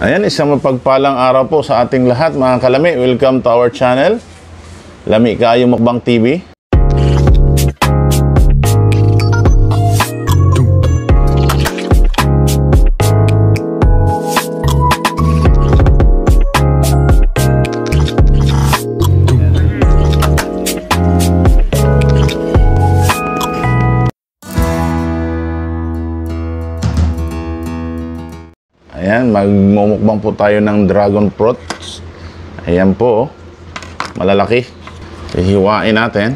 Ayan, isang mapagpalang araw po sa ating lahat mga kalami. Welcome to our channel. Lami Kayo Mukbang TV. Ayan, magmumukbang po tayo ng dragon fruits. Ayan po, oh. malalaki. Hihiwain natin.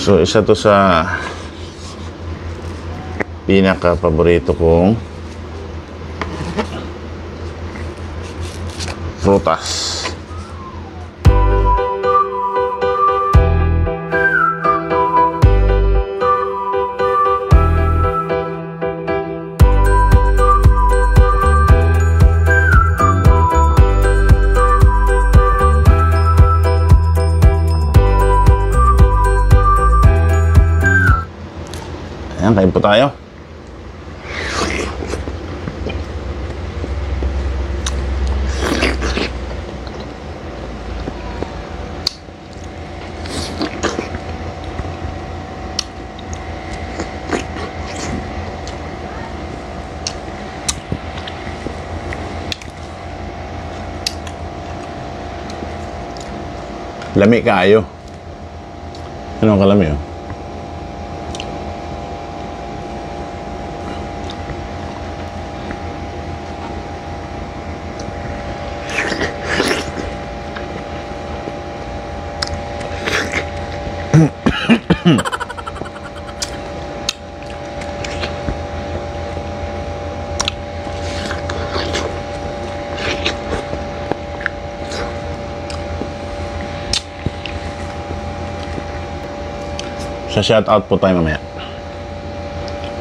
So, isa to sa pinaka-paborito kong prutas. Ayan, kain po tayo. Lami kaayo. Ano ang kalami oh? Sa shout out po tayo mamaya.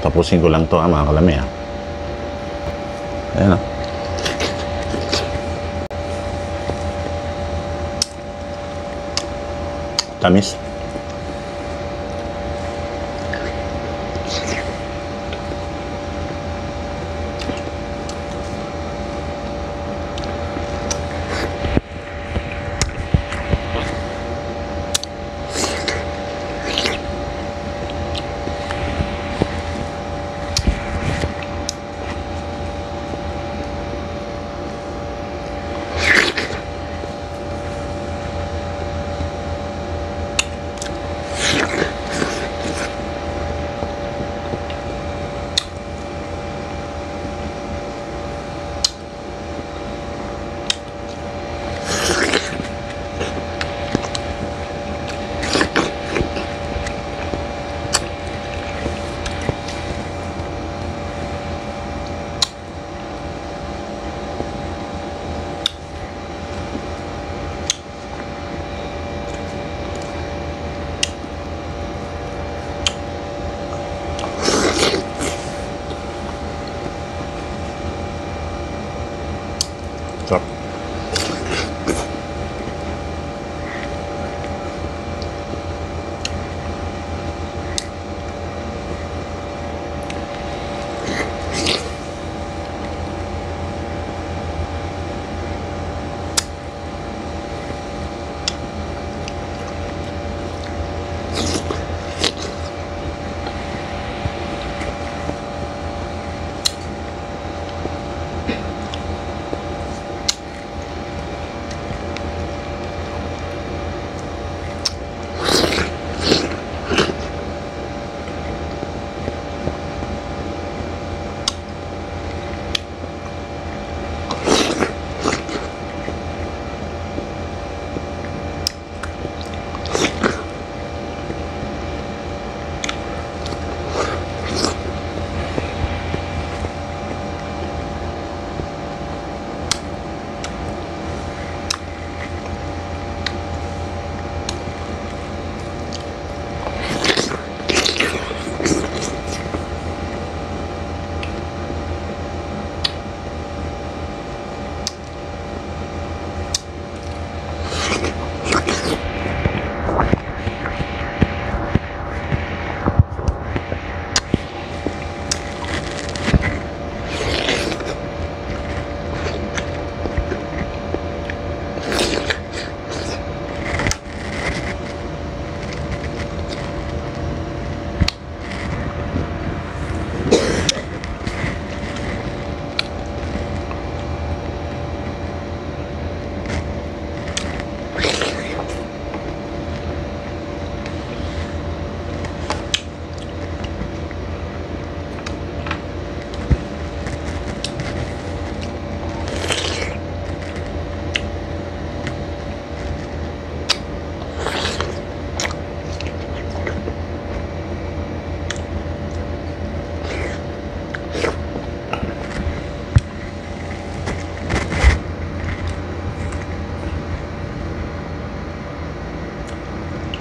Tapusin ko lang to ah, mga kalami ah. Ayan ah. Tamis.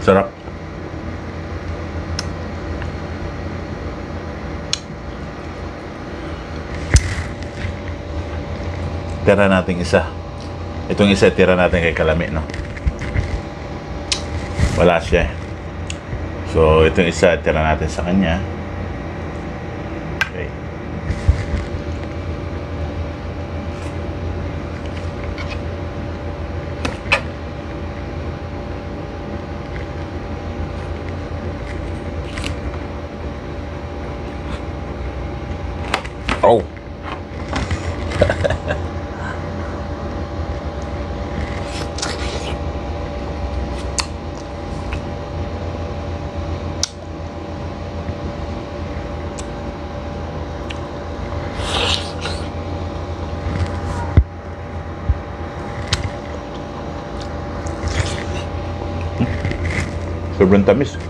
Sarap. Tira natin isa. Itong isa tira natin kay Kalami, no? Wala siya. Eh. So, itong isa tira natin sa kanya. Sobrang tamis.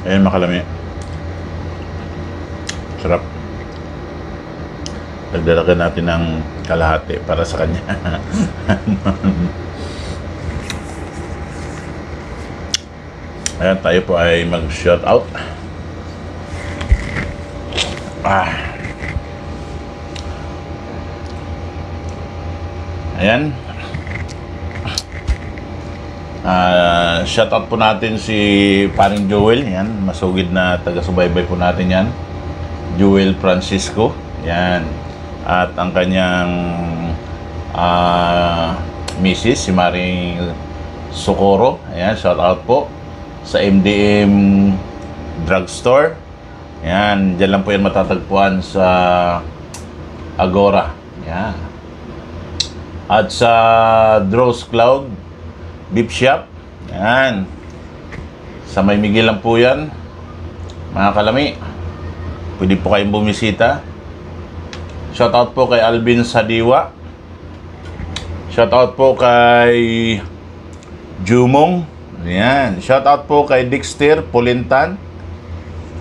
Ayan, makalami. Sarap. Nagdalagan natin ng kalahati para sa kanya. Ayan, tayo po ay mag-shout out. Ah. Ayan. Ah, shout out po natin si paring Joel, yan, masugid na taga-subaybay po natin yan. Joel Francisco, yan. At ang kanyang ah misis, si Maring Socorro, ayan, shout out po sa MDM Drugstore. Yan, dyan lang po yan matatagpuan sa Agora. Yan. At sa Dross Cloud, Beef Shop. Yan. Sa may Miguel lang po yan. Mga kalami. Pwede po kayong bumisita. Shoutout po kay Alvin Sadiwa. Shoutout po kay Jumong. Yan. Shoutout po kay Dexter Pulintan.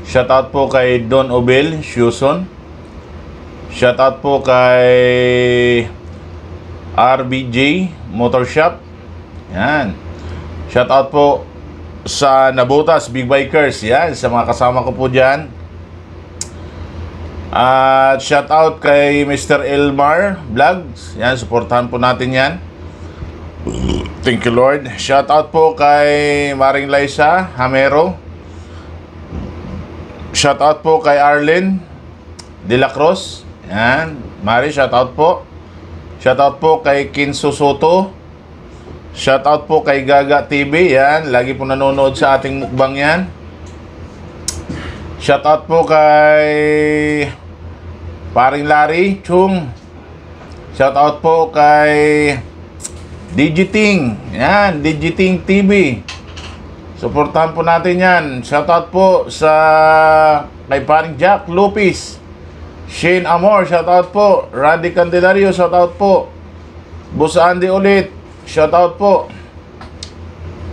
Shoutout po kay Don Obel Shuson. Shoutout po kay RBJ Motor Shop. Yan. Shout out po sa Nabutas Big Bikers. Yan, sa mga kasama ko po dyan. At shout out kay Mr. Elmar Vlogs. Yan, supportahan po natin yan. Thank you Lord. Shout out po kay Maring Liza Hamero. Shout out po kay Arlen De La Cruz. Yan. Mari, shout out po. Shout out po kay Kinso Soto. Shout out po kay Gaga TV, yan. Lagi po nanonood sa ating mukbang yan. Shout out po kay Paring Larry Chung. Shout out po kay Digiting. Yan, Digiting TV. Suportahan po natin yan. Shout out po sa kay Paring Jack Lupis. Shane Amor, shout out po. Randy Candelario, shout out po. Boss Andy ulit. Shout out po.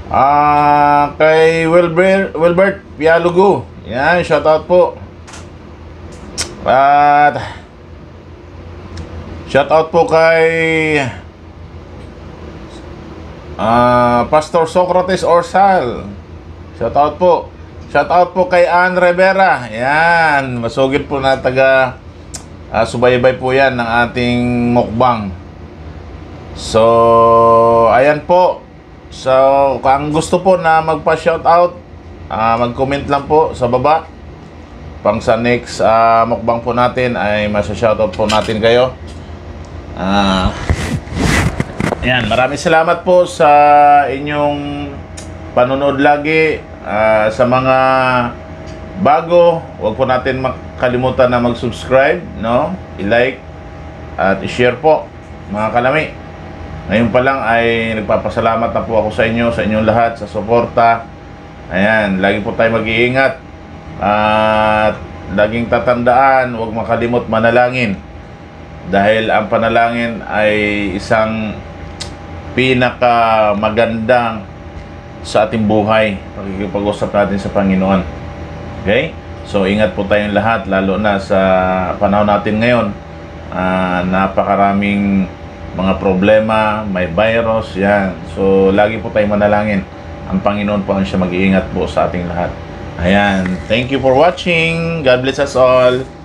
Ah, kay Wilbert Wilbert Pialugo. Yan, shout out po. At shout out po kay ah, Pastor Socrates Orsal. Shout out po. Shout out po kay Ann Rivera. Yan, masugid po na taga Ah, subaybay po yan ng ating mukbang. So, ayan po. So, kung gusto po na magpa-shoutout, ah, mag-comment lang po sa baba. Pang sa next ah, mukbang po natin ay masya-shoutout po natin kayo. Ah, Ayan, maraming salamat po sa inyong panonood lagi. Ah, sa mga bago, huwag po natin makalimutan na mag-subscribe, no? I-like at i-share po, mga kalami. Ngayon pa lang ay nagpapasalamat na po ako sa inyo, sa inyong lahat, sa suporta. Ayan, lagi po tayo mag-iingat. At laging tatandaan, huwag makalimot manalangin. Dahil ang panalangin ay isang pinaka magandang sa ating buhay. Pakikipag-usap natin sa Panginoon. Okay? So, ingat po tayong lahat, lalo na sa panahon natin ngayon. Ah, napakaraming mga problema, may virus, yan. So, lagi po tayong manalangin. Ang Panginoon po ang siya mag-iingat po sa ating lahat. Ayan. Thank you for watching. God bless us all.